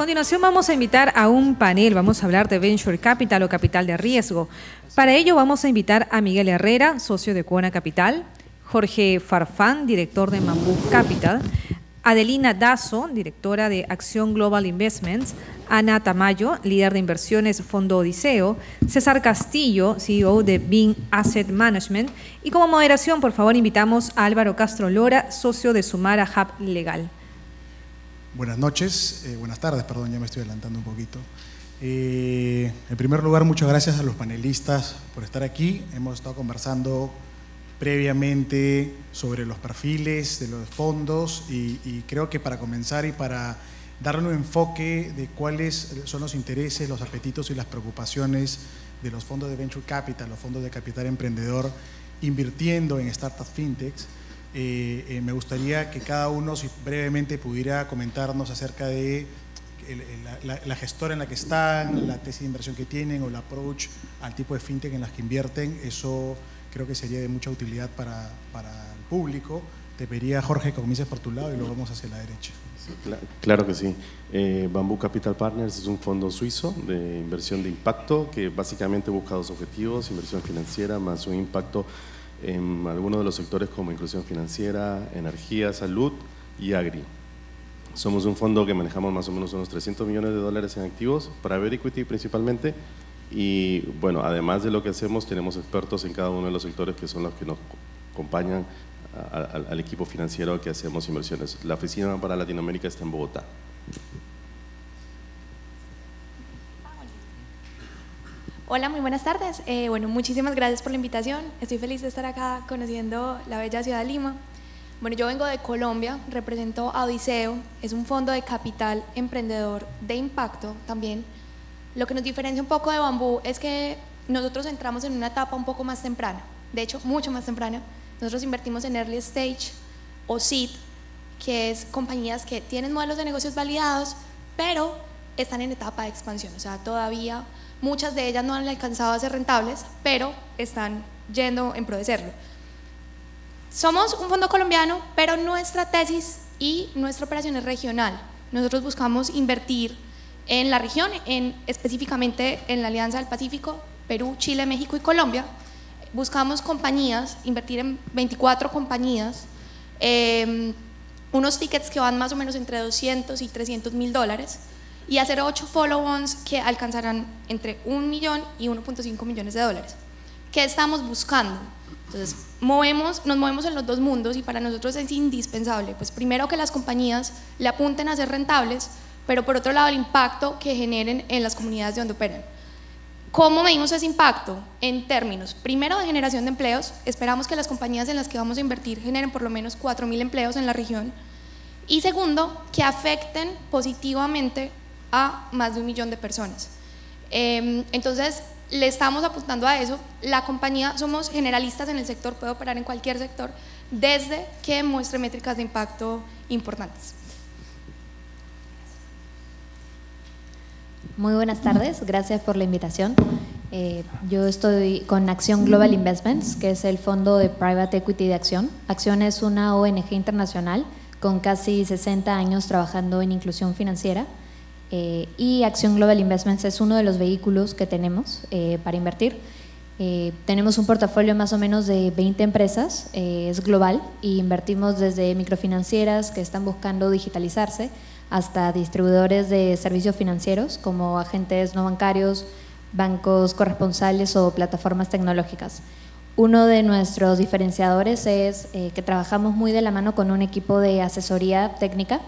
continuación vamos a invitar a un panel, vamos a hablar de Venture Capital o Capital de Riesgo. Para ello vamos a invitar a Miguel Herrera, socio de Cuona Capital, Jorge Farfán, director de Mambú Capital, Adelina Dazo, directora de Acción Global Investments, Ana Tamayo, líder de inversiones Fondo Odiseo, César Castillo, CEO de Bing Asset Management, y como moderación, por favor, invitamos a Álvaro Castro Lora, socio de Sumara Hub Legal. Buenas noches, eh, buenas tardes, perdón, ya me estoy adelantando un poquito. Eh, en primer lugar, muchas gracias a los panelistas por estar aquí. Hemos estado conversando previamente sobre los perfiles de los fondos y, creo que para comenzar y para darle un enfoque de cuáles son los intereses, los apetitos y las preocupaciones de los fondos de Venture Capital, los fondos de capital emprendedor, invirtiendo en startups fintechs, eh, eh, me gustaría que cada uno si brevemente pudiera comentarnos acerca de la, gestora en la que están, la tesis de inversión que tienen o el approach al tipo de fintech en las que invierten. Eso creo que sería de mucha utilidad para, el público. Te pediría, Jorge, que comiences por tu lado y luego vamos hacia la derecha. claro, que sí. Eh, Bamboo Capital Partners es un fondo suizo de inversión de impacto que básicamente busca dos objetivos, inversión financiera más un impacto en algunos de los sectores como inclusión financiera, energía, salud y agri. Somos un fondo que manejamos más o menos unos 300 millones de dólares en activos, ver equity principalmente, y bueno, además de lo que hacemos, tenemos expertos en cada uno de los sectores que son los que nos acompañan al equipo financiero que hacemos inversiones. La oficina para Latinoamérica está en Bogotá. Hola, muy buenas tardes. Eh, bueno, muchísimas gracias por la invitación. Estoy feliz de estar acá conociendo la bella ciudad de Lima. Bueno, yo vengo de Colombia, represento a Odiseo, es un fondo de capital emprendedor de impacto también. Lo que nos diferencia un poco de Bambú es que nosotros entramos en una etapa un poco más temprana, de hecho, mucho más temprana. Nosotros invertimos en early stage o seed, que es compañías que tienen modelos de negocios validados, pero están en etapa de expansión, o sea, todavía Muchas de ellas no han alcanzado a ser rentables, pero están yendo en pro de serlo. Somos un fondo colombiano, pero nuestra tesis y nuestra operación es regional. Nosotros buscamos invertir en la región, en, específicamente en la Alianza del Pacífico, Perú, Chile, México y Colombia. Buscamos compañías, invertir en 24 compañías, em, unos tickets que van más o menos entre 200 y 300 mil dólares y hacer ocho follow-ons que alcanzarán entre un millón y 1.5 millones de dólares. ¿Qué estamos buscando? Entonces, movemos, nos movemos en los dos mundos y para nosotros es indispensable, pues primero que las compañías le apunten a ser rentables, pero por otro lado el impacto que generen en las comunidades de donde operan. ¿Cómo medimos ese impacto? En términos, primero, de generación de empleos. Esperamos que las compañías en las que vamos a invertir generen por lo menos 4.000 empleos en la región. Y segundo, que afecten positivamente a más de un millón de personas. Em, entonces, le estamos apuntando a eso. La compañía, somos generalistas en el sector, puede operar en cualquier sector, desde que muestre métricas de impacto importantes. Muy buenas tardes, gracias por la invitación. Eh, yo estoy con Acción Global Investments, que es el fondo de private equity de Acción. Acción es una ONG internacional con casi 60 años trabajando en inclusión financiera eh, y Acción Global Investments es uno de los vehículos que tenemos eh, para invertir. Eh, tenemos un portafolio más o menos de 20 empresas, es global, y invertimos desde microfinancieras que están buscando digitalizarse hasta distribuidores de servicios financieros como agentes no bancarios, bancos corresponsales o plataformas tecnológicas. Uno de nuestros diferenciadores es que trabajamos muy de la mano con un equipo de asesoría técnica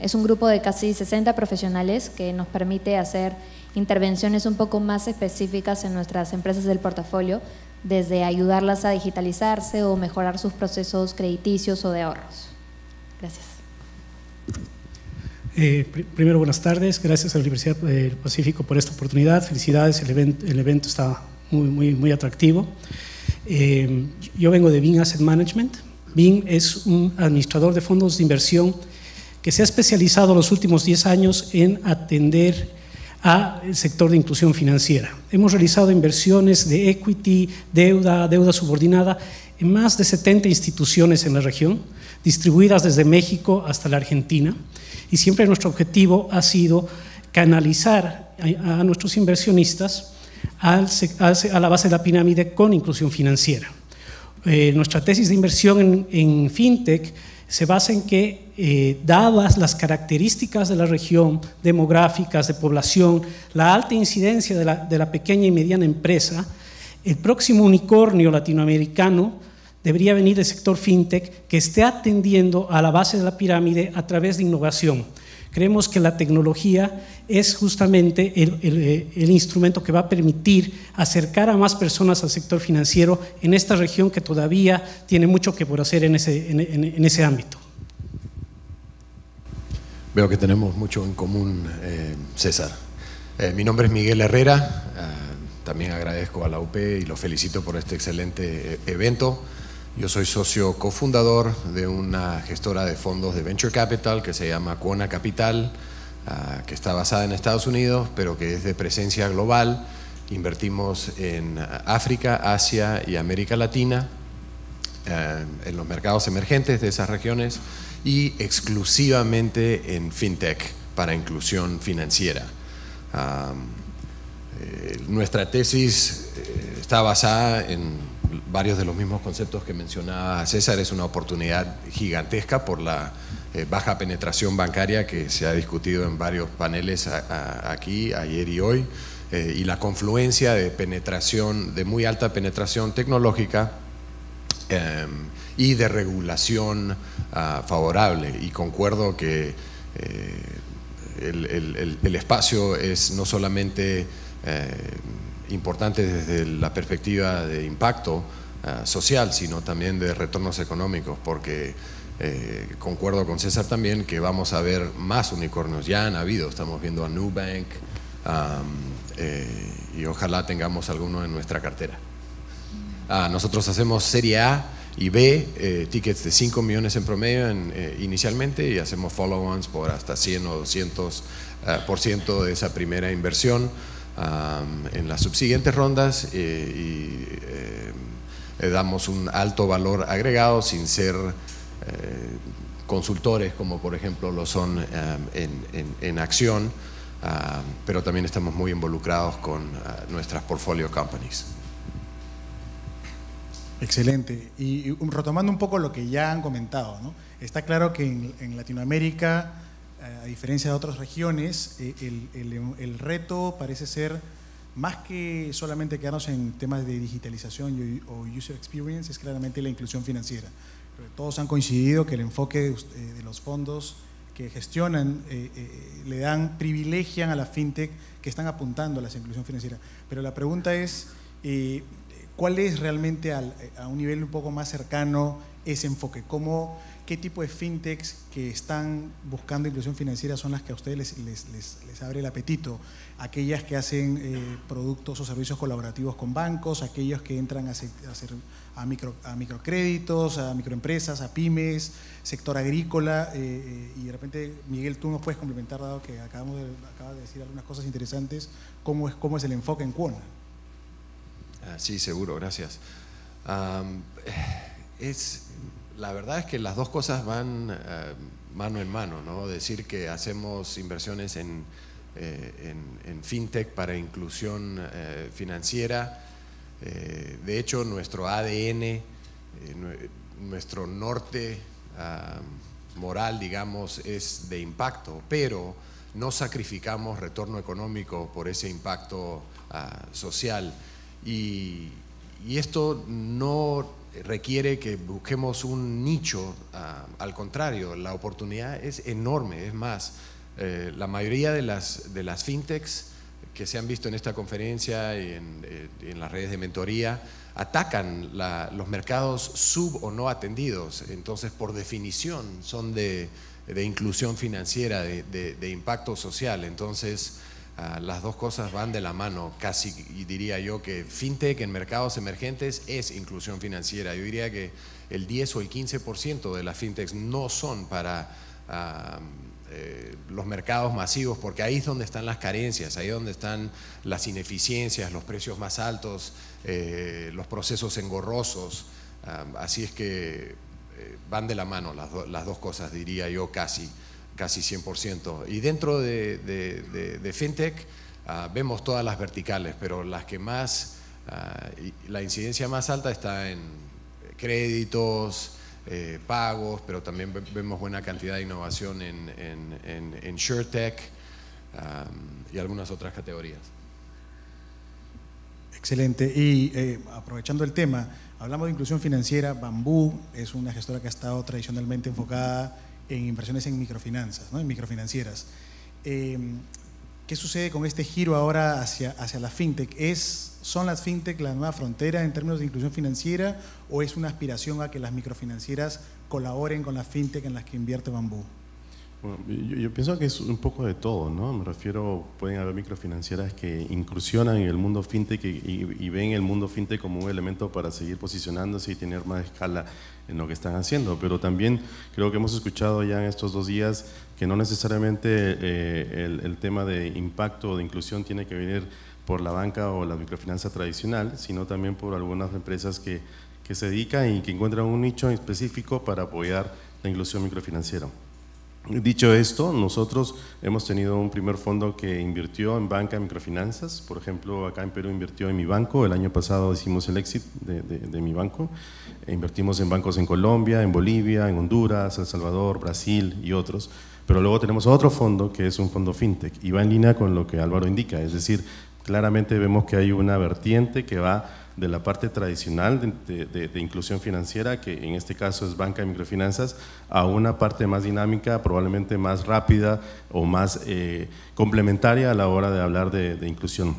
es un grupo de casi 60 profesionales que nos permite hacer intervenciones un poco más específicas en nuestras empresas del portafolio, desde ayudarlas a digitalizarse o mejorar sus procesos crediticios o de ahorros. Gracias. Eh, primero, buenas tardes. Gracias a la Universidad del Pacífico por esta oportunidad. Felicidades, el evento, el evento está muy, muy, muy atractivo. Eh, yo vengo de Bing Asset Management. Bing es un administrador de fondos de inversión que se ha especializado los últimos 10 años en atender al sector de inclusión financiera. Hemos realizado inversiones de equity, deuda, deuda subordinada en más de 70 instituciones en la región, distribuidas desde México hasta la Argentina, y siempre nuestro objetivo ha sido canalizar a, nuestros inversionistas a la base de la pirámide con inclusión financiera. Eh, nuestra tesis de inversión en, FinTech se basa en que, eh, dadas las características de la región, demográficas, de población, la alta incidencia de la, de la pequeña y mediana empresa, el próximo unicornio latinoamericano debería venir del sector fintech que esté atendiendo a la base de la pirámide a través de innovación. Creemos que la tecnología es justamente el, instrumento que va a permitir acercar a más personas al sector financiero en esta región que todavía tiene mucho que por hacer en ese, en, ese ámbito. Veo que tenemos mucho en común, eh, César. Eh, mi nombre es Miguel Herrera, eh, también agradezco a la UP y lo felicito por este excelente evento. Yo soy socio cofundador de una gestora de fondos de Venture Capital que se llama Cuona Capital, ah, que está basada en Estados Unidos, pero que es de presencia global. Invertimos en África, Asia y América Latina, eh, en los mercados emergentes de esas regiones y exclusivamente en FinTech para inclusión financiera. Eh, nuestra tesis eh, está basada en varios de los mismos conceptos que mencionaba César, es una oportunidad gigantesca por la eh, baja penetración bancaria que se ha discutido en varios paneles aquí, ayer y hoy, y la confluencia de penetración, de muy alta penetración tecnológica em, y de regulación ah, favorable. Y concuerdo que eh, el, espacio es no solamente importante desde la perspectiva de impacto eh, social, sino también de retornos económicos, porque eh, concuerdo con César también que vamos a ver más unicornios, ya han habido, estamos viendo a Nubank eh, y ojalá tengamos alguno en nuestra cartera. Ah, nosotros hacemos Serie A y B, tickets de 5 millones en promedio inicialmente y hacemos follow-ons por hasta 100 o 200 por ciento de esa primera inversión en las subsiguientes rondas eh, y eh, damos un alto valor agregado sin ser eh, consultores como por ejemplo lo son en, acción, pero también estamos muy involucrados con nuestras portfolio companies. Excelente. Y, retomando un poco lo que ya han comentado, ¿no? está claro que en Latinoamérica a diferencia de otras regiones, eh, el, reto parece ser más que solamente quedarnos en temas de digitalización o user experience, es claramente la inclusión financiera. Todos han coincidido que el enfoque de, eh, los fondos que gestionan eh, le dan, privilegian a la fintech que están apuntando a la inclusión financiera. Pero la pregunta es, ¿cuál es realmente a un nivel un poco más cercano ese enfoque? ¿Cómo qué tipo de fintechs que están buscando inclusión financiera son las que a ustedes les, abre el apetito. Aquellas que hacen eh, productos o servicios colaborativos con bancos, aquellos que entran a, microcréditos, a microempresas, a pymes, sector agrícola. Eh, eh, y de repente, Miguel, tú nos puedes complementar, dado que acabamos acabas de decir algunas cosas interesantes, cómo es, cómo es el enfoque en Cuona. Ah, sí, seguro, gracias. es la verdad es que las dos cosas van eh, mano en mano, ¿no? Decir que hacemos inversiones en, eh, fintech para inclusión eh, financiera. de hecho, nuestro ADN, nuestro norte moral, digamos, es de impacto, pero no sacrificamos retorno económico por ese impacto ah, social. Y esto no requiere que busquemos un nicho, ah, al contrario, la oportunidad es enorme, es más, eh, la mayoría de las, de las fintechs que se han visto en esta conferencia y en, eh, las redes de mentoría atacan los mercados sub o no atendidos, entonces por definición son de, inclusión financiera, de impacto social, entonces Ah, las dos cosas van de la mano, casi diría yo que fintech en mercados emergentes es inclusión financiera. Yo diría que el 10 o el 15% de las fintechs no son para ah, eh, los mercados masivos, porque ahí es donde están las carencias, ahí es donde están las ineficiencias, los precios más altos, eh, los procesos engorrosos. así es que eh, van de la mano las, las, dos cosas, diría yo casi, casi 100%. Y dentro de, FinTech ah, vemos todas las verticales, pero las que más, ah, la incidencia más alta está en créditos, eh, pagos, pero también vemos buena cantidad de innovación en, SureTech y algunas otras categorías. Excelente. Y eh, aprovechando el tema, hablamos de inclusión financiera. Bambú es una gestora que ha estado tradicionalmente enfocada en inversiones en microfinanzas, ¿no? en microfinancieras. Em, ¿Qué sucede con este giro ahora hacia, hacia la fintech? ¿Es, ¿Son las fintech la nueva frontera en términos de inclusión financiera o es una aspiración a que las microfinancieras colaboren con la fintech en las que invierte Bambú? Bueno, yo, pienso que es un poco de todo, ¿no? Me refiero, pueden haber microfinancieras que incursionan en el mundo fintech y, ven el mundo fintech como un elemento para seguir posicionándose y tener más escala en lo que están haciendo. Pero también creo que hemos escuchado ya en estos dos días que no necesariamente eh, el, tema de impacto o de inclusión tiene que venir por la banca o la microfinanza tradicional, sino también por algunas empresas que, que se dedican y que encuentran un nicho específico para apoyar la inclusión microfinanciera. Dicho esto, nosotros hemos tenido un primer fondo que invirtió en banca y microfinanzas. Por ejemplo, acá en Perú invirtió en mi banco. El año pasado hicimos el exit de, mi banco. E invertimos en bancos en Colombia, en Bolivia, en Honduras, El Salvador, Brasil y otros. Pero luego tenemos otro fondo que es un fondo fintech y va en línea con lo que Álvaro indica. Es decir, claramente vemos que hay una vertiente que va de la parte tradicional de, inclusión financiera, que en este caso es banca y microfinanzas, a una parte más dinámica, probablemente más rápida o más eh, complementaria a la hora de hablar de, inclusión.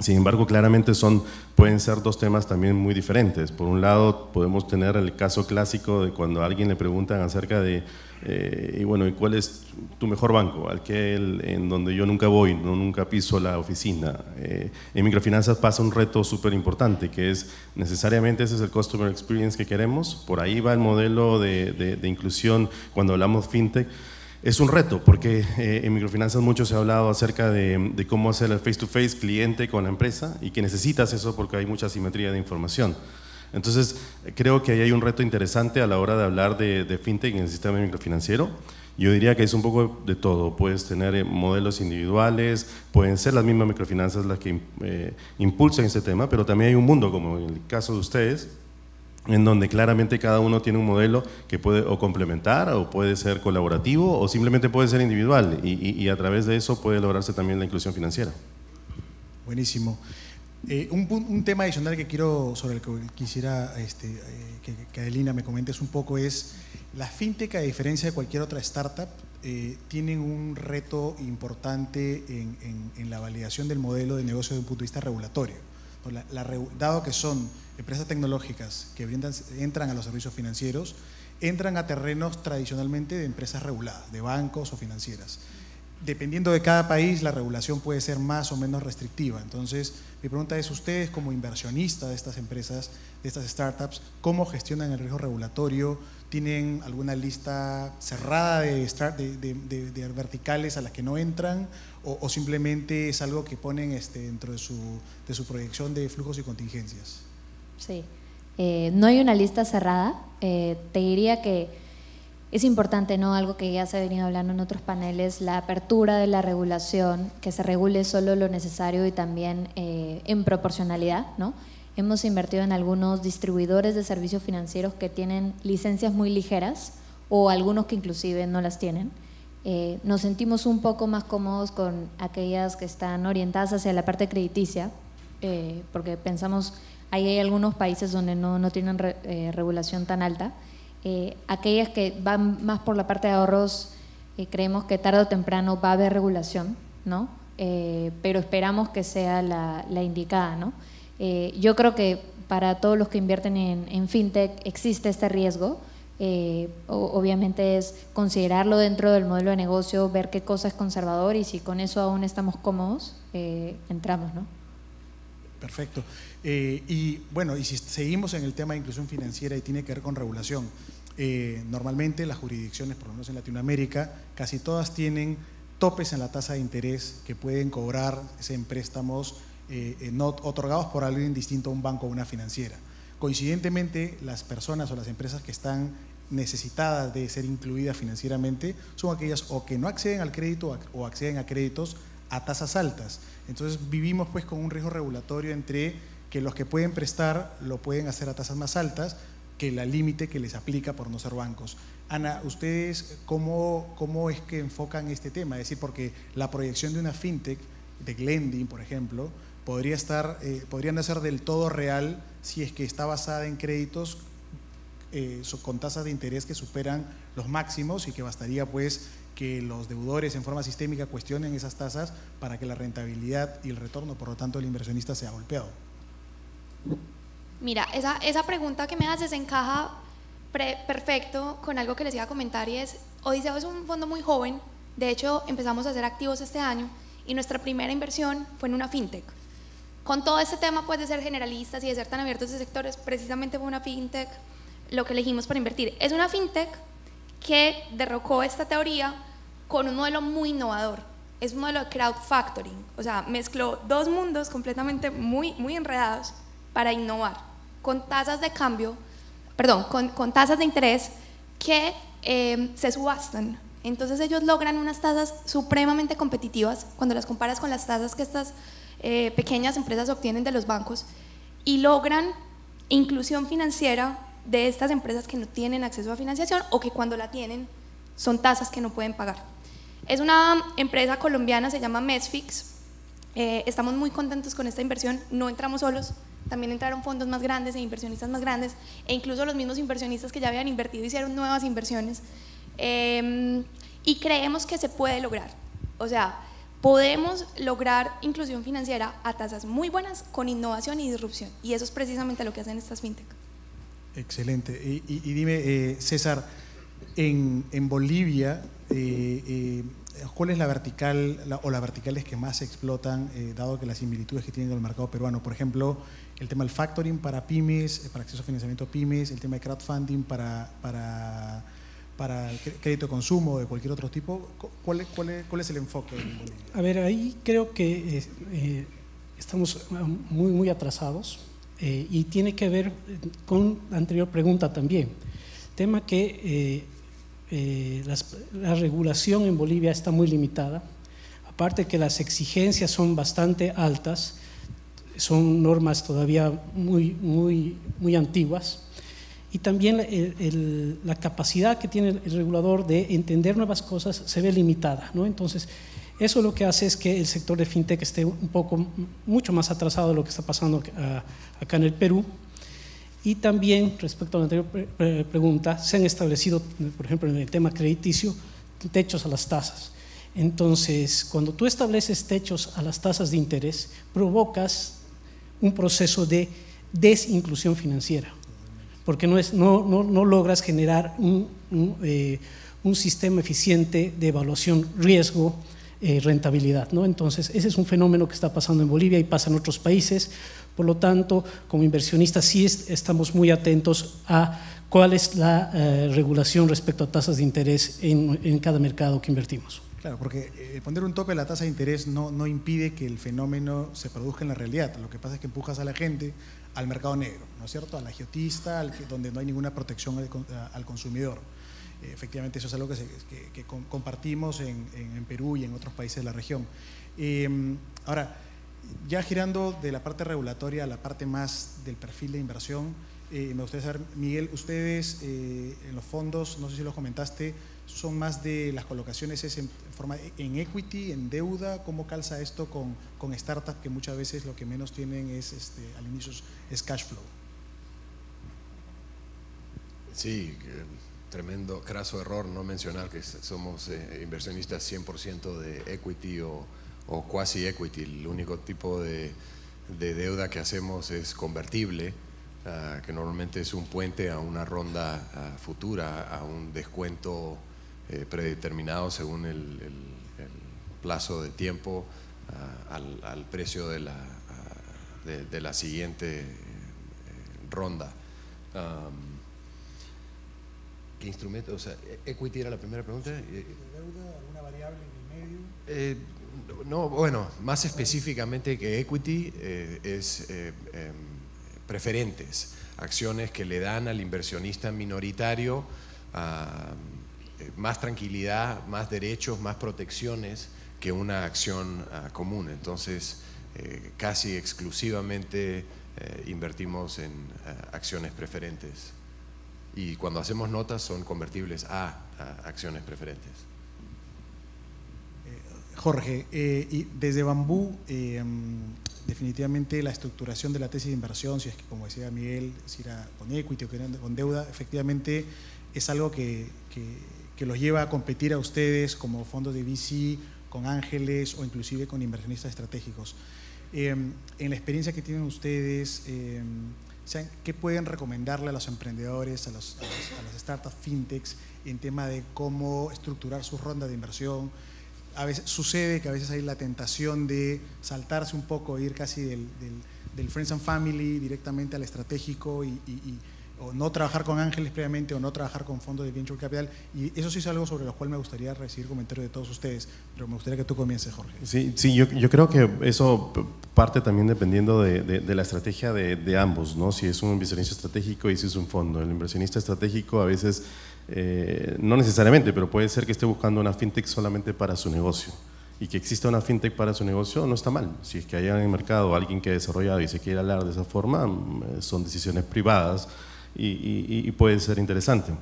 Sin embargo, claramente son, pueden ser dos temas también muy diferentes. Por un lado, podemos tener el caso clásico de cuando a alguien le preguntan acerca de eh, y bueno, ¿y cuál es tu mejor banco? Aquel en donde yo nunca voy, no, nunca piso la oficina. Eh, en microfinanzas pasa un reto súper importante, que es necesariamente ese es el customer experience que queremos. Por ahí va el modelo de, de, inclusión cuando hablamos fintech. Es un reto, porque eh, en microfinanzas mucho se ha hablado acerca de, de cómo hacer el face-to-face -face cliente con la empresa y que necesitas eso porque hay mucha simetría de información. Entonces, creo que ahí hay un reto interesante a la hora de hablar de, fintech en el sistema microfinanciero. Yo diría que es un poco de todo. Puedes tener eh, modelos individuales, pueden ser las mismas microfinanzas las que eh, impulsen ese tema, pero también hay un mundo, como en el caso de ustedes, en donde claramente cada uno tiene un modelo que puede o complementar o puede ser colaborativo o simplemente puede ser individual y a través de eso puede lograrse también la inclusión financiera. Buenísimo. Eh, un, tema adicional que quiero, sobre el que quisiera este, eh, que, Adelina me comentes un poco es, la fintech, a diferencia de cualquier otra startup, eh, tienen un reto importante en, la validación del modelo de negocio desde un punto de vista regulatorio. dado que son empresas tecnológicas que entran a los servicios financieros, entran a terrenos tradicionalmente de empresas reguladas, de bancos o financieras dependiendo de cada país, la regulación puede ser más o menos restrictiva. Entonces, mi pregunta es, ustedes como inversionistas de estas empresas, de estas startups, ¿cómo gestionan el riesgo regulatorio? ¿Tienen alguna lista cerrada de, de, verticales a las que no entran? O, simplemente es algo que ponen este, dentro de su, de su proyección de flujos y contingencias? Sí, eh, no hay una lista cerrada. Eh, te diría que es importante, ¿no? Algo que ya se ha venido hablando en otros paneles, la apertura de la regulación, que se regule solo lo necesario y también eh, en proporcionalidad, ¿no? Hemos invertido en algunos distribuidores de servicios financieros que tienen licencias muy ligeras o algunos que inclusive no las tienen. Eh, nos sentimos un poco más cómodos con aquellas que están orientadas hacia la parte crediticia, eh, porque pensamos, ahí hay algunos países donde no, no tienen regulación tan alta. Eh, aquellas que van más por la parte de ahorros, eh, creemos que tarde o temprano va a haber regulación, ¿no? Eh, pero esperamos que sea la, indicada. ¿no? yo creo que para todos los que invierten en, fintech existe este riesgo. obviamente es considerarlo dentro del modelo de negocio, ver qué cosa es conservador y si con eso aún estamos cómodos, entramos. ¿no? Perfecto. Eh, y bueno, y si seguimos en el tema de inclusión financiera y tiene que ver con regulación, eh, normalmente las jurisdicciones, por lo menos en Latinoamérica, casi todas tienen topes en la tasa de interés que pueden cobrar en préstamos eh, otorgados por alguien distinto a un banco o una financiera. Coincidentemente, las personas o las empresas que están necesitadas de ser incluidas financieramente son aquellas o que no acceden al crédito o acceden a créditos a tasas altas. Entonces vivimos pues con un riesgo regulatorio entre que los que pueden prestar lo pueden hacer a tasas más altas que la límite que les aplica por no ser bancos. Ana, ¿ustedes cómo, cómo es que enfocan este tema? Es decir, porque la proyección de una fintech, de lending, por ejemplo, podría estar, eh, podría no ser del todo real si es que está basada en créditos eh, con tasas de interés que superan los máximos y que bastaría pues que los deudores en forma sistémica cuestionen esas tasas para que la rentabilidad y el retorno, por lo tanto, del inversionista sea golpeado. Mira, esa, esa pregunta que me haces encaja perfecto con algo que les iba a comentar y es, Odiseo es un fondo muy joven, de hecho empezamos a ser activos este año y nuestra primera inversión fue en una fintech. Con todo este tema pues de ser generalistas y de ser tan abiertos de sectores, precisamente fue una fintech lo que elegimos para invertir. Es una fintech que derrocó esta teoría con un modelo muy innovador. Es un modelo de crowdfactoring, o sea, mezcló dos mundos completamente muy, muy enredados para innovar con tasas de cambio, perdón, con, tasas de interés que eh, se subastan. Entonces ellos logran unas tasas supremamente competitivas cuando las comparas con las tasas que estas eh, pequeñas empresas obtienen de los bancos y logran inclusión financiera de estas empresas que no tienen acceso a financiación o que cuando la tienen son tasas que no pueden pagar. Es una empresa colombiana, se llama Mesfix. Eh, estamos muy contentos con esta inversión, no entramos solos, también entraron fondos más grandes e inversionistas más grandes, e incluso los mismos inversionistas que ya habían invertido hicieron nuevas inversiones. Em, y creemos que se puede lograr. O sea, podemos lograr inclusión financiera a tasas muy buenas con innovación y disrupción. Y eso es precisamente lo que hacen estas fintech. Excelente. Y, dime, eh, César, en, Bolivia, eh, eh, ¿cuál es la vertical o las verticales que más se explotan, dado que las similitudes que tienen con el mercado peruano? Por ejemplo, el tema del factoring para pymes, para acceso a financiamiento pymes, el tema de crowdfunding para, para, para crédito de consumo de cualquier otro tipo. ¿Cuál, cuál, cuál es el enfoque? A ver, ahí creo que estamos muy, muy atrasados eh, y tiene que ver con la anterior pregunta también. Tema que eh, eh, la regulación en Bolivia está muy limitada, aparte que las exigencias son bastante altas, son normas todavía muy, muy, muy antiguas, y también la capacidad que tiene el regulador de entender nuevas cosas se ve limitada. ¿no? Entonces, eso lo que hace es que el sector de fintech esté un poco, mucho más atrasado de lo que está pasando acá en el Perú. Y también, respecto a la anterior pregunta, se han establecido, por ejemplo, en el tema crediticio, techos a las tasas. Entonces, cuando tú estableces techos a las tasas de interés, provocas un proceso de desinclusión financiera, porque no, es, no, no, logras generar un, eh, un sistema eficiente de evaluación riesgo eh, rentabilidad. ¿no? Entonces, ese es un fenómeno que está pasando en Bolivia y pasa en otros países. Por lo tanto, como inversionistas sí estamos muy atentos a cuál es la eh, regulación respecto a tasas de interés en, cada mercado que invertimos. Claro, porque eh, poner un tope a la tasa de interés no, no impide que el fenómeno se produzca en la realidad. Lo que pasa es que empujas a la gente al mercado negro, ¿no es cierto? Al agiotista, al donde no hay ninguna protección al consumidor. Eh, efectivamente eso es algo que, compartimos en, Perú y en otros países de la región. Em, ahora, ya girando de la parte regulatoria a la parte más del perfil de inversión, eh, me gustaría saber, Miguel, ustedes en los fondos, no sé si lo comentaste, son más de las colocaciones en, forma en equity, en deuda, ¿cómo calza esto con, con startups que muchas veces lo que menos tienen es, este, al inicio, es cash flow? Sí, tremendo, craso error no mencionar que somos eh, inversionistas 100% de equity o, o, quasi equity. El único tipo de, deuda que hacemos es convertible, ah, que normalmente es un puente a una ronda ah, futura, a un descuento eh, predeterminado según el, plazo de tiempo ah, al, precio de la, de, la siguiente eh, ronda. ¿Qué instrumento? O sea, equity era la primera pregunta. ¿Deuda? ¿Alguna variable en el medio? Eh, no, bueno, más específicamente que equity eh, es eh, em, preferentes, acciones que le dan al inversionista minoritario eh, más tranquilidad, más derechos, más protecciones que una acción ah, común. Entonces, eh, casi exclusivamente eh, invertimos en acciones preferentes. Y cuando hacemos notas son convertibles a, acciones preferentes. Jorge, y desde Bambú, definitivamente la estructuración de la tesis de inversión, si es que como decía Miguel, si era con equity o con deuda, efectivamente es algo que, los lleva a competir a ustedes como fondos de VC, con ángeles o inclusive con inversionistas estratégicos. Em, en la experiencia que tienen ustedes, eh, ¿qué pueden recomendarle a los emprendedores, a, los, a, las startups fintechs en tema de cómo estructurar sus rondas de inversión? A veces sucede que a veces hay la tentación de saltarse un poco, ir casi del, del, Friends and Family directamente al estratégico y o no trabajar con ángeles previamente o no trabajar con fondos de venture capital. Y eso sí es algo sobre lo cual me gustaría recibir comentarios de todos ustedes, pero me gustaría que tú comiences, Jorge. Sí, sí yo, yo creo que eso parte también dependiendo de, de, la estrategia de, de, ambos, ¿no? si es un inversionista estratégico y si es un fondo. El inversionista estratégico a veces, eh, no necesariamente, pero puede ser que esté buscando una fintech solamente para su negocio y que exista una fintech para su negocio no está mal. Si es que haya en el mercado alguien que ha desarrollado y se quiere hablar de esa forma, mm, son decisiones privadas y, puede ser interesante.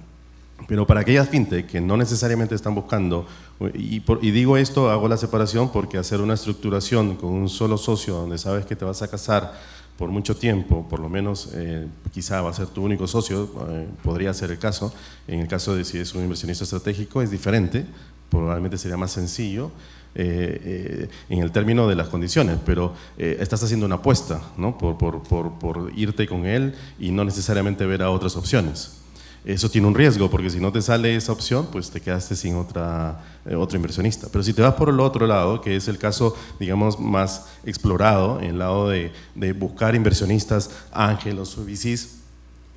Pero para aquellas fintech que no necesariamente están buscando, y, y, digo esto, hago la separación porque hacer una estructuración con un solo socio donde sabes que te vas a casar por mucho tiempo, por lo menos eh, quizá va a ser tu único socio, eh, podría ser el caso, en el caso de si es un inversionista estratégico es diferente, probablemente sería más sencillo, eh, en el término de las condiciones, pero eh, estás haciendo una apuesta ¿no? por, por, por, por, irte con él y no necesariamente ver a otras opciones. Eso tiene un riesgo, porque si no te sale esa opción, pues te quedaste sin otra, eh, otro inversionista. Pero si te vas por el otro lado, que es el caso, digamos, más explorado, el lado de, de buscar inversionistas ángeles o VCs,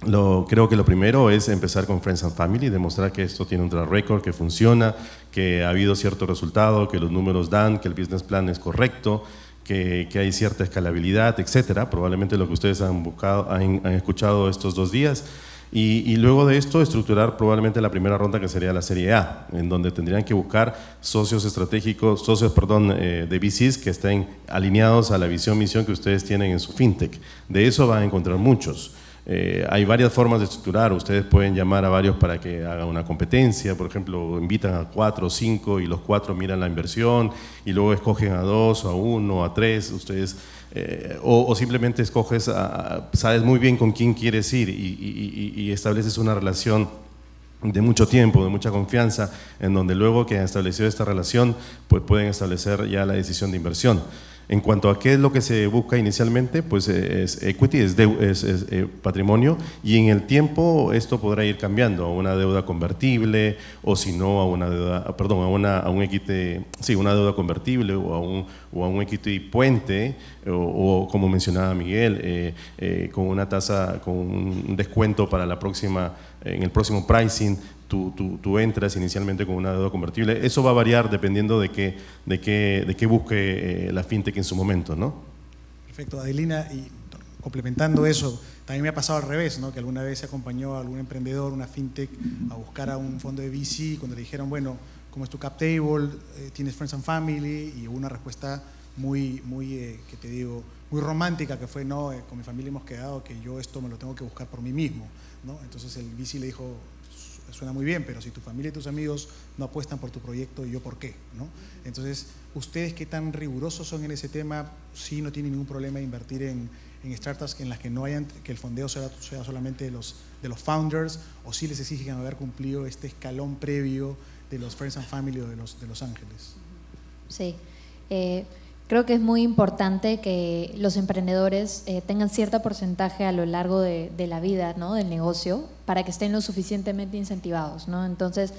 lo, creo que lo primero es empezar con Friends and Family, demostrar que esto tiene un track record, que funciona, que ha habido cierto resultado, que los números dan, que el business plan es correcto, que, que hay cierta escalabilidad, etcétera. Probablemente lo que ustedes han, buscado, han, escuchado estos dos días. Y, luego de esto, estructurar probablemente la primera ronda que sería la Serie A, en donde tendrían que buscar socios estratégicos, socios, perdón, eh, de VCs que estén alineados a la visión, misión que ustedes tienen en su fintech. De eso van a encontrar muchos. Eh, hay varias formas de estructurar. Ustedes pueden llamar a varios para que hagan una competencia. Por ejemplo, invitan a cuatro o cinco y los cuatro miran la inversión y luego escogen a dos, a uno, a tres. Ustedes, eh, o, simplemente escoges, sabes muy bien con quién quieres ir y, estableces una relación de mucho tiempo, de mucha confianza, en donde luego que han establecido esta relación, pues pueden establecer ya la decisión de inversión. En cuanto a qué es lo que se busca inicialmente, pues eh, es equity, es, eh, patrimonio, y en el tiempo esto podrá ir cambiando a una deuda convertible, o si no a una deuda, perdón, a, una, a un equity, sí, una deuda convertible o a un, o a un equity puente, o, como mencionaba Miguel, eh, con una tasa, con un descuento para la próxima, en el próximo pricing tú, entras inicialmente con una deuda convertible. Eso va a variar dependiendo de qué, busque eh, la fintech en su momento, ¿no? Perfecto, Adelina, y complementando eso, también me ha pasado al revés, ¿no? que alguna vez se acompañó a algún emprendedor, una fintech, a buscar a un fondo de VC, cuando le dijeron, bueno, ¿cómo es tu cap table? Eh, ¿Tienes friends and family? Y hubo una respuesta muy, muy eh, que te digo, muy romántica, que fue, no, con mi familia hemos quedado que yo esto me lo tengo que buscar por mí mismo. Entonces el VC le dijo, suena muy bien, pero si tu familia y tus amigos no apuestan por tu proyecto, ¿yo por qué? ¿no? Entonces, ¿ustedes qué tan rigurosos son en ese tema? Si no tienen ningún problema de invertir en, en startups en las que no hayan, que el fondeo sea, sea solamente de los, de los founders, o si les exigen haber cumplido este escalón previo de los Friends and Family o de los, de los Ángeles. Sí. Eh, Creo que es muy importante que los emprendedores eh, tengan cierto porcentaje a lo largo de, la vida ¿no? del negocio para que estén lo suficientemente incentivados. ¿no? Entonces,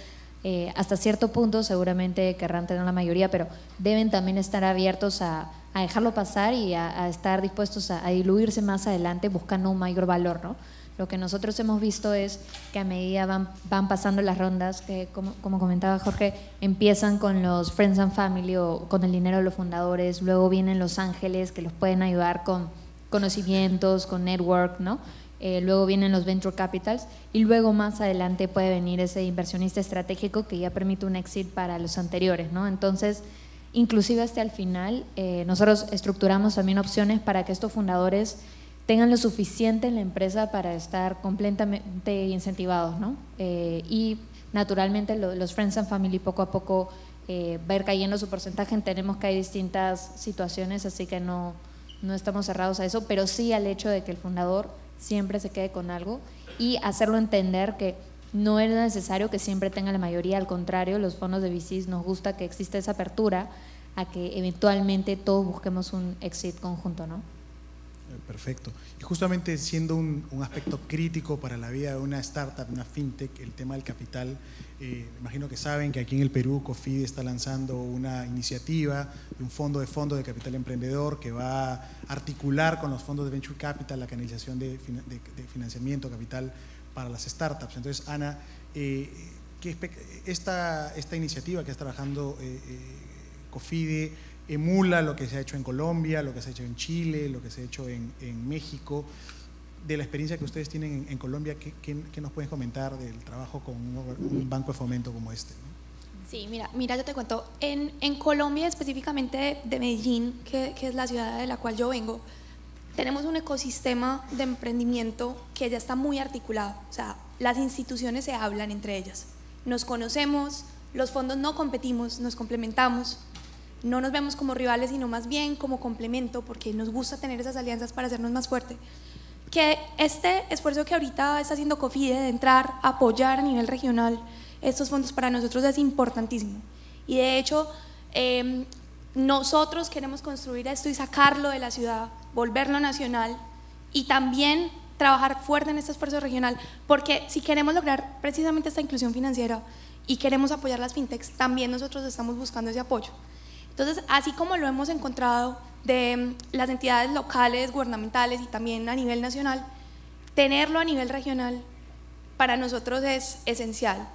eh, hasta cierto punto seguramente querrán tener la mayoría, pero deben también estar abiertos a, dejarlo pasar y a, estar dispuestos a, a, diluirse más adelante buscando un mayor valor. ¿no? Lo que nosotros hemos visto es que a medida van, van pasando las rondas, que como, como, comentaba Jorge, empiezan con los Friends and Family o con el dinero de los fundadores, luego vienen los ángeles que los pueden ayudar con, conocimientos, con network, ¿no? Eh, luego vienen los venture capitals y luego más adelante puede venir ese inversionista estratégico que ya permite un exit para los anteriores, ¿no? Entonces, inclusive hasta el final, eh, nosotros estructuramos también opciones para que estos fundadores tengan lo suficiente en la empresa para estar completamente incentivados, ¿no? Eh, y naturalmente los Friends and Family poco a poco eh, cayendo su porcentaje, tenemos que hay distintas situaciones, así que no, no estamos cerrados a eso, pero sí al hecho de que el fundador siempre se quede con algo y hacerlo entender que no es necesario que siempre tenga la mayoría, al contrario, los fondos de VCs nos gusta que exista esa apertura a que eventualmente todos busquemos un exit conjunto, ¿no? Perfecto. Y justamente siendo un, aspecto crítico para la vida de una startup, una fintech, el tema del capital, eh, imagino que saben que aquí en el Perú COFIDE está lanzando una iniciativa de un fondo de fondo de capital emprendedor que va a articular con los fondos de Venture Capital la canalización de, financiamiento capital para las startups. Entonces, Ana, eh, esta, esta iniciativa que está trabajando eh, eh COFIDE, emula lo que se ha hecho en Colombia, lo que se ha hecho en Chile, lo que se ha hecho en, México. De la experiencia que ustedes tienen en, Colombia, ¿qué, nos puedes comentar del trabajo con un, banco de fomento como este? Sí, mira, mira, yo te cuento, en, en Colombia, específicamente de, Medellín, que, que, es la ciudad de la cual yo vengo, tenemos un ecosistema de emprendimiento que ya está muy articulado. O sea, las instituciones se hablan entre ellas. Nos conocemos, los fondos no competimos, nos complementamos, no nos vemos como rivales, sino más bien como complemento, porque nos gusta tener esas alianzas para hacernos más fuerte. Que este esfuerzo que ahorita está haciendo COFIDE de entrar, a apoyar a nivel regional estos fondos para nosotros es importantísimo. Y de hecho, em, nosotros queremos construir esto y sacarlo de la ciudad, volverlo nacional y también trabajar fuerte en este esfuerzo regional, porque si queremos lograr precisamente esta inclusión financiera y queremos apoyar las fintechs, también nosotros estamos buscando ese apoyo. Entonces, así como lo hemos encontrado de mm, las entidades locales, gubernamentales y también a nivel nacional, tenerlo a nivel regional para nosotros es esencial.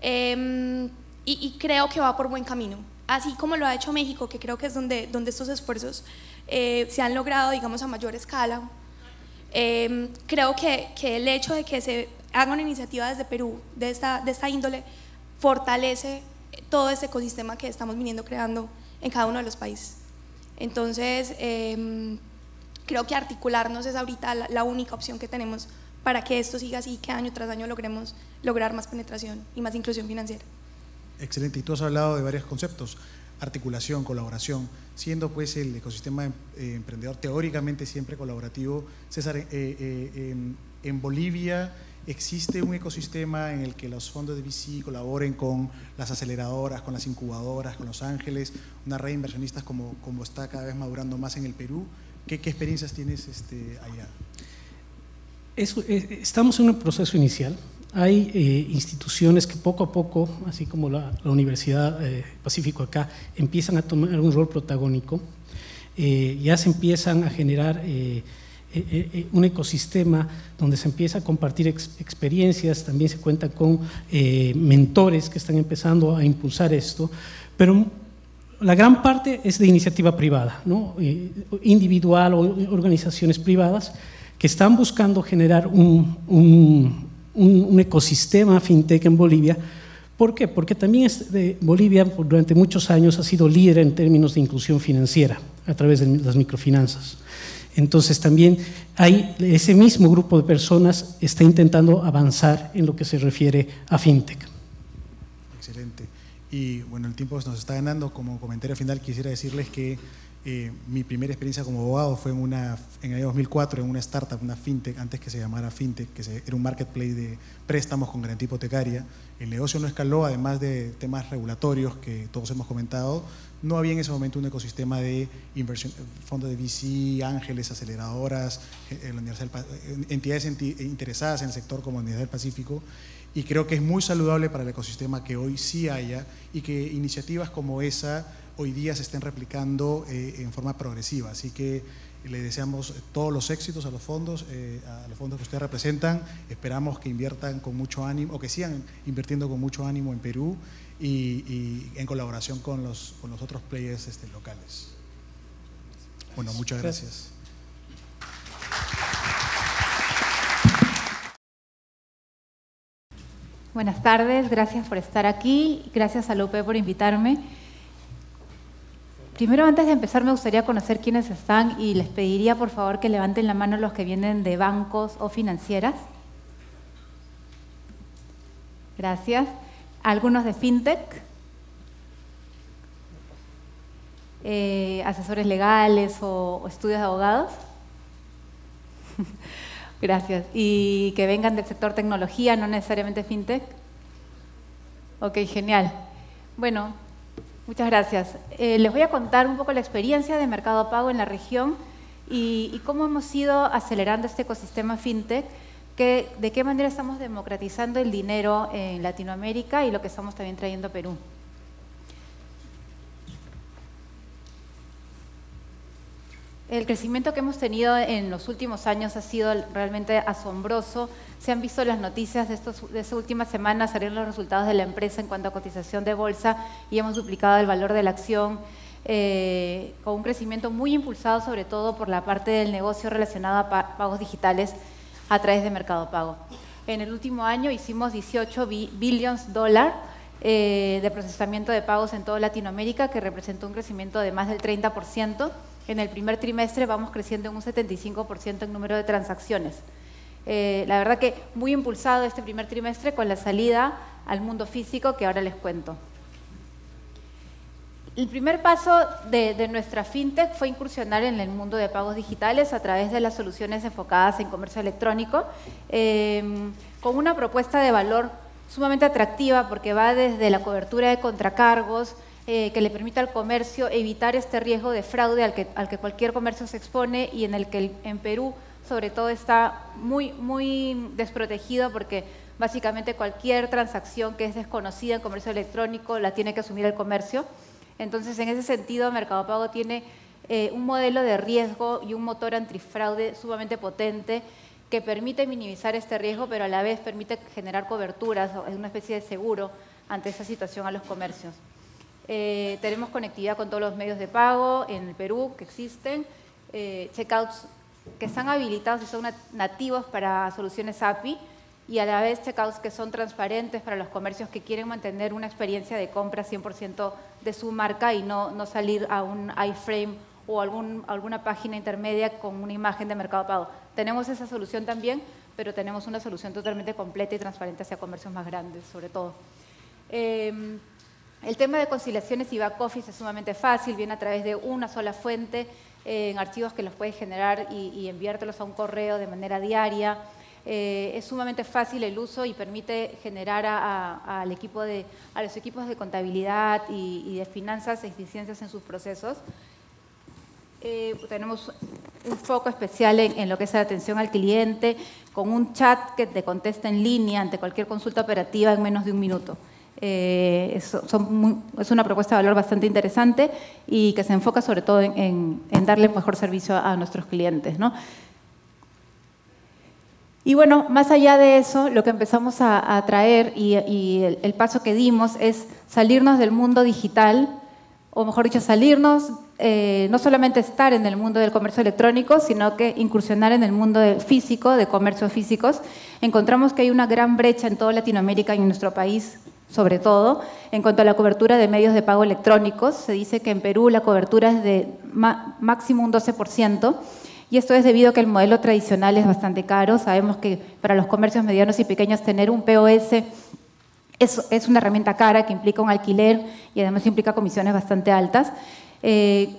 Em, y, creo que va por buen camino. Así como lo ha hecho México, que creo que es donde, donde estos esfuerzos eh, se han logrado, digamos, a mayor escala. Em, creo que, que, el hecho de que se haga una iniciativa desde Perú de esta, de esta índole fortalece todo ese ecosistema que estamos viniendo creando en cada uno de los países. Entonces, em, creo que articularnos es ahorita la, única opción que tenemos para que esto siga así, que año tras año logremos lograr más penetración y más inclusión financiera. Excelente, y tú has hablado de varios conceptos, articulación, colaboración, siendo pues el ecosistema eh, emprendedor teóricamente siempre colaborativo. César, eh, eh, en Bolivia existe un ecosistema en el que los fondos de VC colaboren con las aceleradoras, con las incubadoras, con Los Ángeles, una red de inversionistas como, como está cada vez madurando más en el Perú. ¿Qué, qué experiencias tienes este, allá? Eh, estamos en un proceso inicial. Hay eh, instituciones que poco a poco, así como la, Universidad eh, Pacífico acá, empiezan a tomar un rol protagónico. ya se empiezan a generar eh, eh, eh, un ecosistema donde se empieza a compartir experiencias, también se cuenta con mentores que están empezando a impulsar esto, pero la gran parte es de iniciativa privada, ¿no? individual o organizaciones privadas que están buscando generar un, un, un, ecosistema fintech en Bolivia. ¿Por qué? Porque también Bolivia durante muchos años ha sido líder en términos de inclusión financiera a través de las microfinanzas. Entonces también hay ese mismo grupo de personas está intentando avanzar en lo que se refiere a fintech. Excelente. Y bueno, el tiempo nos está ganando. Como comentario final quisiera decirles que eh, mi primera experiencia como abogado fue en, una, en el año 2004 en una startup, una fintech, antes que se llamara fintech, que era un marketplace de préstamos con garantía hipotecaria. El negocio no escaló, además de temas regulatorios que todos hemos comentado, no había en ese momento un ecosistema de inversión, fondos de VC, ángeles, aceleradoras, eh, eh, entidades interesadas en el sector como Unidad del Pacífico. Y creo que es muy saludable para el ecosistema que hoy sí haya y que iniciativas como esa hoy día se estén replicando eh, en forma progresiva. Así que le deseamos todos los éxitos a los fondos, a los fondos que ustedes representan. Esperamos que inviertan con mucho ánimo o que sigan invirtiendo con mucho ánimo en Perú y, en colaboración con los, con los otros players este, locales. Bueno, muchas gracias. Buenas tardes, gracias por estar aquí, gracias a Lupe por invitarme. Primero, antes de empezar, me gustaría conocer quiénes están y les pediría, por favor, que levanten la mano los que vienen de bancos o financieras. Gracias. ¿Algunos de FinTech? Eh, ¿Asesores legales o, estudios de abogados? Gracias. ¿Y que vengan del sector tecnología, no necesariamente FinTech? Ok, genial. Bueno, Muchas gracias. Eh, les voy a contar un poco la experiencia de Mercado Pago en la región y, cómo hemos ido acelerando este ecosistema fintech, de qué manera estamos democratizando el dinero en Latinoamérica y lo que estamos también trayendo a Perú. El crecimiento que hemos tenido en los últimos años ha sido realmente asombroso. Se han visto las noticias de, estos, de estas últimas semanas, salieron los resultados de la empresa en cuanto a cotización de bolsa y hemos duplicado el valor de la acción eh, con un crecimiento muy impulsado sobre todo por la parte del negocio relacionado a pagos digitales a través de Mercado Pago. En el último año hicimos 18 billions dólares eh, de procesamiento de pagos en toda Latinoamérica, que representó un crecimiento de más del 30%. En el primer trimestre vamos creciendo en un 75% en número de transacciones. Eh, la verdad que muy impulsado este primer trimestre con la salida al mundo físico que ahora les cuento. El primer paso de, nuestra fintech fue incursionar en el mundo de pagos digitales a través de las soluciones enfocadas en comercio electrónico, em, con una propuesta de valor sumamente atractiva porque va desde la cobertura de contracargos, eh, que le permita al comercio evitar este riesgo de fraude al que, al que cualquier comercio se expone y en el que en Perú sobre todo está muy, muy desprotegido porque básicamente cualquier transacción que es desconocida en comercio electrónico la tiene que asumir el comercio. Entonces, en ese sentido, Mercado Pago tiene eh, un modelo de riesgo y un motor antifraude sumamente potente que permite minimizar este riesgo, pero a la vez permite generar coberturas, es una especie de seguro ante esa situación a los comercios. Eh, tenemos conectividad con todos los medios de pago en el Perú que existen, eh, checkouts que están habilitados y son nativos para soluciones API y a la vez checkouts que son transparentes para los comercios que quieren mantener una experiencia de compra 100% de su marca y no, no salir a un iframe o algún, alguna página intermedia con una imagen de mercado pago. Tenemos esa solución también, pero tenemos una solución totalmente completa y transparente hacia comercios más grandes, sobre todo. Eh, el tema de conciliaciones y back office es sumamente fácil, viene a través de una sola fuente, eh, en archivos que los puedes generar y, enviártelos a un correo de manera diaria. Eh, es sumamente fácil el uso y permite generar a, al equipo de, a los equipos de contabilidad y, de finanzas eficiencias en sus procesos. Eh, tenemos un foco especial en, en, lo que es la atención al cliente, con un chat que te contesta en línea ante cualquier consulta operativa en menos de un minuto. Eh, es, es, una propuesta de valor bastante interesante y que se enfoca sobre todo en, darle mejor servicio a, nuestros clientes. ¿no? Y bueno, más allá de eso, lo que empezamos a, traer y, el, paso que dimos es salirnos del mundo digital, o mejor dicho, salirnos, eh, no solamente estar en el mundo del comercio electrónico, sino que incursionar en el mundo físico, de comercios físicos. Encontramos que hay una gran brecha en toda Latinoamérica y en nuestro país sobre todo. En cuanto a la cobertura de medios de pago electrónicos, se dice que en Perú la cobertura es de máximo un 12%, y esto es debido a que el modelo tradicional es bastante caro. Sabemos que para los comercios medianos y pequeños tener un POS es, una herramienta cara que implica un alquiler y además implica comisiones bastante altas. Eh,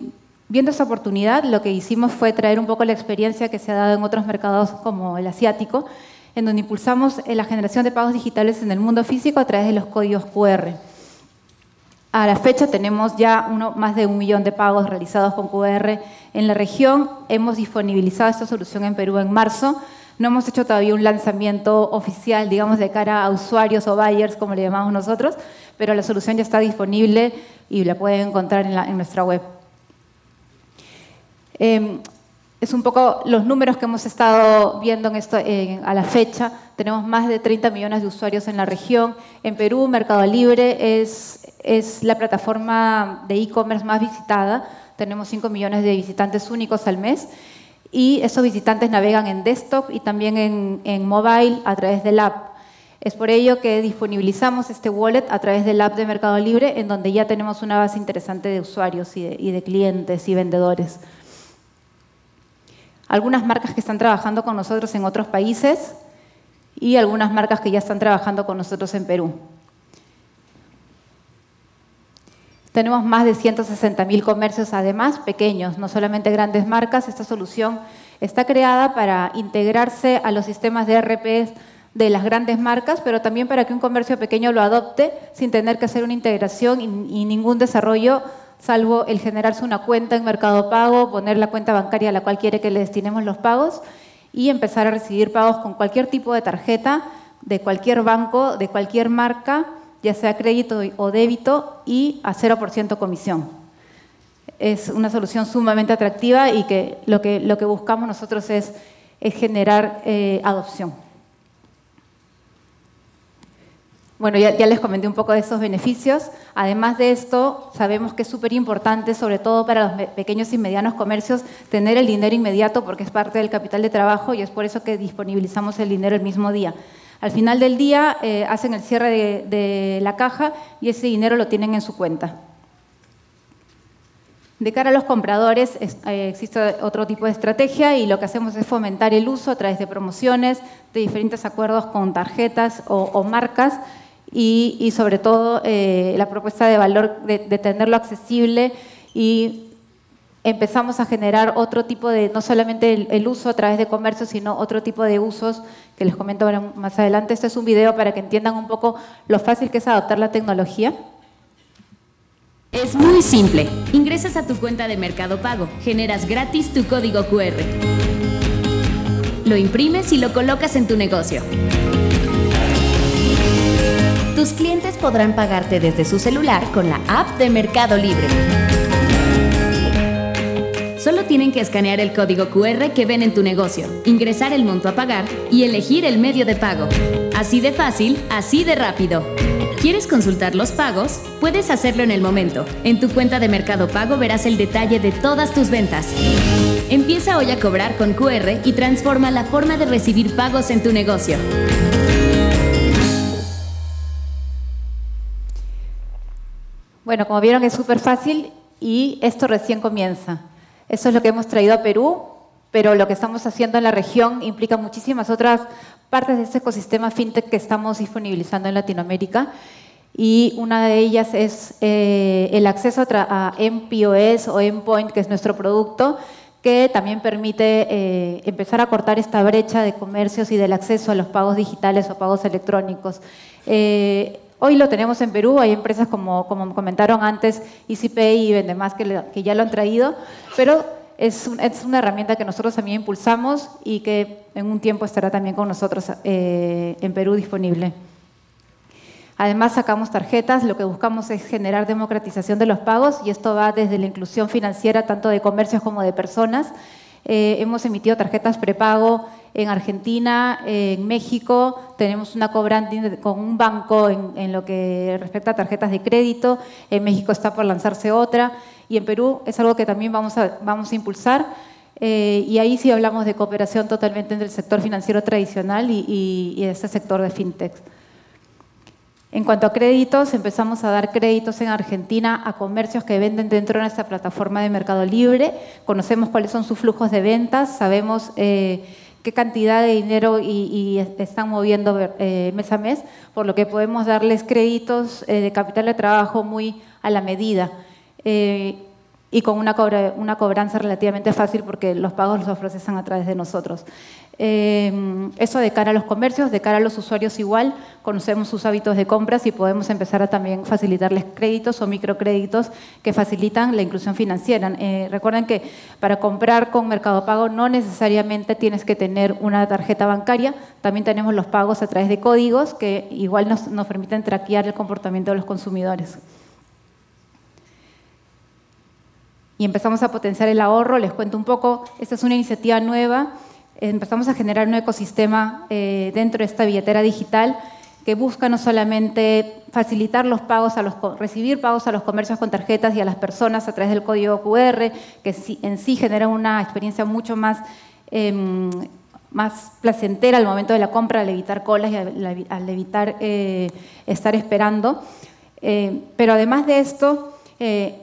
viendo esa oportunidad, lo que hicimos fue traer un poco la experiencia que se ha dado en otros mercados como el asiático, en donde impulsamos la generación de pagos digitales en el mundo físico a través de los códigos QR. A la fecha tenemos ya más de un millón de pagos realizados con QR en la región. Hemos disponibilizado esta solución en Perú en marzo. No hemos hecho todavía un lanzamiento oficial, digamos, de cara a usuarios o buyers, como le llamamos nosotros, pero la solución ya está disponible y la pueden encontrar en, nuestra web. Em, es un poco los números que hemos estado viendo a la fecha. Tenemos más de 30 millones de usuarios en la región. En Perú, Mercado Libre es, es la plataforma de e-commerce más visitada. Tenemos 5 millones de visitantes únicos al mes. Y esos visitantes navegan en desktop y también en, en mobile a través del app. Es por ello que disponibilizamos este wallet a través del app de Mercado Libre, en donde ya tenemos una base interesante de usuarios y de, clientes y vendedores. Algunas marcas que están trabajando con nosotros en otros países y algunas marcas que ya están trabajando con nosotros en Perú. Tenemos más de 160.000 comercios, además, pequeños, no solamente grandes marcas. Esta solución está creada para integrarse a los sistemas de RP de las grandes marcas, pero también para que un comercio pequeño lo adopte sin tener que hacer una integración y, ningún desarrollo, salvo el generarse una cuenta en Mercado Pago, poner la cuenta bancaria a la cual quiere que le destinemos los pagos y empezar a recibir pagos con cualquier tipo de tarjeta de cualquier banco, de cualquier marca, ya sea crédito o débito, y a 0% comisión. Es una solución sumamente atractiva y que lo que, lo que buscamos nosotros es, generar eh, adopción. Bueno, ya, les comenté un poco de esos beneficios. Además de esto, sabemos que es súper importante, sobre todo para los pequeños y medianos comercios, tener el dinero inmediato porque es parte del capital de trabajo y es por eso que disponibilizamos el dinero el mismo día. Al final del día eh, hacen el cierre de, la caja y ese dinero lo tienen en su cuenta. De cara a los compradores eh, existe otro tipo de estrategia y lo que hacemos es fomentar el uso a través de promociones, de diferentes acuerdos con tarjetas o marcas y, sobre todo eh, la propuesta de valor de, tenerlo accesible y empezamos a generar otro tipo de, no solamente el, uso a través de comercio, sino otro tipo de usos que les comento más adelante. Este es un video para que entiendan un poco lo fácil que es adoptar la tecnología. Es muy simple. Ingresas a tu cuenta de Mercado Pago, generas gratis tu código QR. Lo imprimes y lo colocas en tu negocio. Tus clientes podrán pagarte desde su celular con la app de Mercado Libre. Solo tienen que escanear el código QR que ven en tu negocio, ingresar el monto a pagar y elegir el medio de pago. Así de fácil, así de rápido. ¿Quieres consultar los pagos? Puedes hacerlo en el momento. En tu cuenta de Mercado Pago verás el detalle de todas tus ventas. Empieza hoy a cobrar con QR y transforma la forma de recibir pagos en tu negocio. Bueno, como vieron es súper fácil y esto recién comienza. Eso es lo que hemos traído a Perú, pero lo que estamos haciendo en la región implica muchísimas otras partes de este ecosistema fintech que estamos disponibilizando en Latinoamérica. Y una de ellas es eh, el acceso a, MPOS o Endpoint, que es nuestro producto, que también permite eh, empezar a cortar esta brecha de comercios y del acceso a los pagos digitales o pagos electrónicos. Eh, Hoy lo tenemos en Perú, hay empresas como, como comentaron antes, EasyPay y Vendemás que, que ya lo han traído, pero es, es, una herramienta que nosotros también impulsamos y que en un tiempo estará también con nosotros eh, en Perú disponible. Además sacamos tarjetas, lo que buscamos es generar democratización de los pagos y esto va desde la inclusión financiera tanto de comercios como de personas. Eh, hemos emitido tarjetas prepago en Argentina, en México, tenemos una cobrante con un banco en, lo que respecta a tarjetas de crédito, en México está por lanzarse otra y en Perú es algo que también vamos a, impulsar. Eh, y ahí sí hablamos de cooperación totalmente entre el sector financiero tradicional y, y, y este sector de fintech. En cuanto a créditos, empezamos a dar créditos en Argentina a comercios que venden dentro de nuestra plataforma de Mercado Libre. Conocemos cuáles son sus flujos de ventas, sabemos eh, qué cantidad de dinero y, están moviendo eh, mes a mes, por lo que podemos darles créditos eh, de capital de trabajo muy a la medida eh, y con una, una cobranza relativamente fácil porque los pagos los procesan a través de nosotros. Em, eso de cara a los comercios, de cara a los usuarios igual, conocemos sus hábitos de compras y podemos empezar a también facilitarles créditos o microcréditos que facilitan la inclusión financiera. Eh, recuerden que para comprar con Mercado Pago no necesariamente tienes que tener una tarjeta bancaria, también tenemos los pagos a través de códigos que igual nos, nos permiten traquear el comportamiento de los consumidores. Y empezamos a potenciar el ahorro, les cuento un poco, esta es una iniciativa nueva empezamos a generar un ecosistema eh, dentro de esta billetera digital que busca no solamente facilitar los pagos a los recibir pagos a los comercios con tarjetas y a las personas a través del código QR, que en sí genera una experiencia mucho más em, más placentera al momento de la compra, al evitar colas y al, evitar eh, estar esperando. Eh, pero además de esto,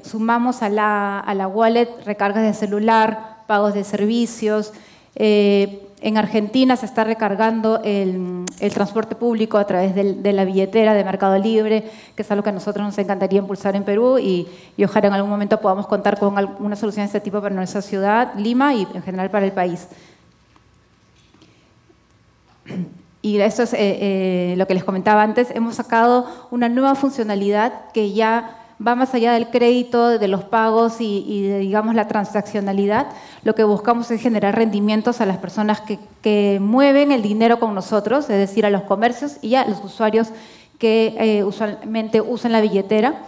sumamos a la, a la, wallet recargas de celular, pagos de servicios. En Argentina se está recargando el, transporte público a través de la billetera de Mercado Libre, que es algo que a nosotros nos encantaría impulsar en Perú y, y ojalá en algún momento podamos contar con una solución de este tipo para nuestra ciudad, Lima y en general para el país. Y esto es eh, eh, lo que les comentaba antes, hemos sacado una nueva funcionalidad que ya va más allá del crédito, de los pagos y, de, digamos, la transaccionalidad. Lo que buscamos es generar rendimientos a las personas que, mueven el dinero con nosotros, es decir, a los comercios y a los usuarios que eh, usualmente usan la billetera,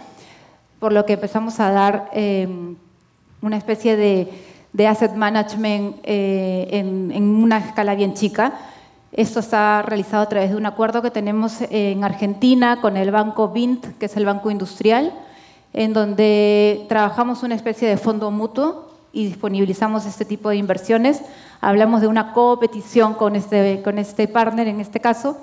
por lo que empezamos a dar una especie de, asset management en, en una escala bien chica, esto está realizado a través de un acuerdo que tenemos en Argentina con el banco BINT, que es el Banco Industrial, en donde trabajamos una especie de fondo mutuo y disponibilizamos este tipo de inversiones. Hablamos de una competición con este, con este partner en este caso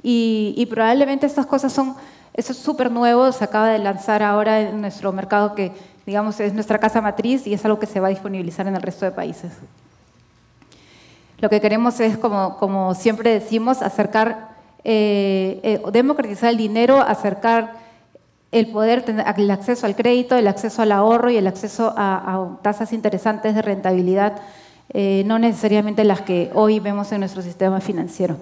y, probablemente estas cosas son, eso es súper nuevo, se acaba de lanzar ahora en nuestro mercado que digamos es nuestra casa matriz y es algo que se va a disponibilizar en el resto de países. Lo que queremos es, como, como siempre decimos, acercar, eh, eh, democratizar el dinero, acercar el poder, tener el acceso al crédito, el acceso al ahorro y el acceso a, tasas interesantes de rentabilidad, eh, no necesariamente las que hoy vemos en nuestro sistema financiero.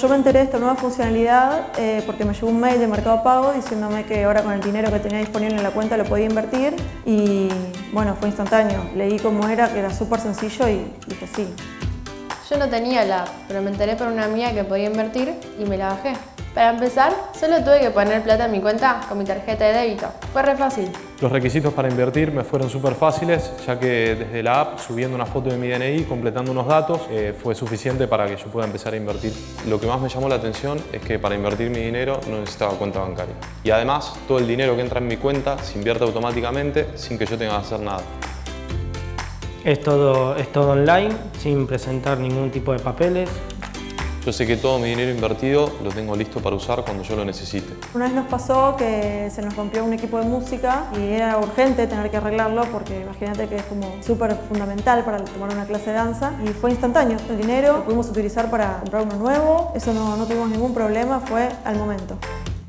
Yo me enteré de esta nueva funcionalidad eh, porque me llegó un mail de Mercado Pago diciéndome que ahora con el dinero que tenía disponible en la cuenta lo podía invertir y bueno, fue instantáneo. Leí cómo era, que era súper sencillo y dije sí. Yo no tenía la pero me enteré por una amiga que podía invertir y me la bajé. Para empezar, solo tuve que poner plata en mi cuenta con mi tarjeta de débito. Fue re fácil. Los requisitos para invertir me fueron súper fáciles, ya que desde la app, subiendo una foto de mi DNI, completando unos datos, eh, fue suficiente para que yo pueda empezar a invertir. Lo que más me llamó la atención es que para invertir mi dinero no necesitaba cuenta bancaria. Y además, todo el dinero que entra en mi cuenta se invierte automáticamente sin que yo tenga que hacer nada. Es todo, es todo online, sin presentar ningún tipo de papeles. Yo sé que todo mi dinero invertido lo tengo listo para usar cuando yo lo necesite. Una vez nos pasó que se nos rompió un equipo de música y era urgente tener que arreglarlo porque imagínate que es como súper fundamental para tomar una clase de danza y fue instantáneo. El dinero lo pudimos utilizar para comprar uno nuevo, eso no, no tuvimos ningún problema, fue al momento.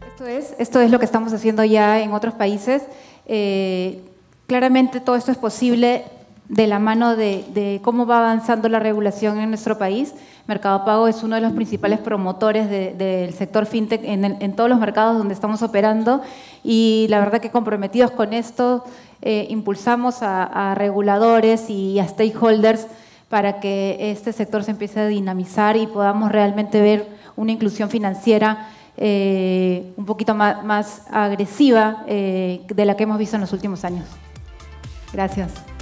Esto es, esto es lo que estamos haciendo ya en otros países. Eh, claramente todo esto es posible de la mano de, cómo va avanzando la regulación en nuestro país. Mercado Pago es uno de los principales promotores del sector fintech en, todos los mercados donde estamos operando y la verdad que comprometidos con esto eh, impulsamos a, reguladores y a stakeholders para que este sector se empiece a dinamizar y podamos realmente ver una inclusión financiera eh, un poquito más, agresiva eh, de la que hemos visto en los últimos años. Gracias.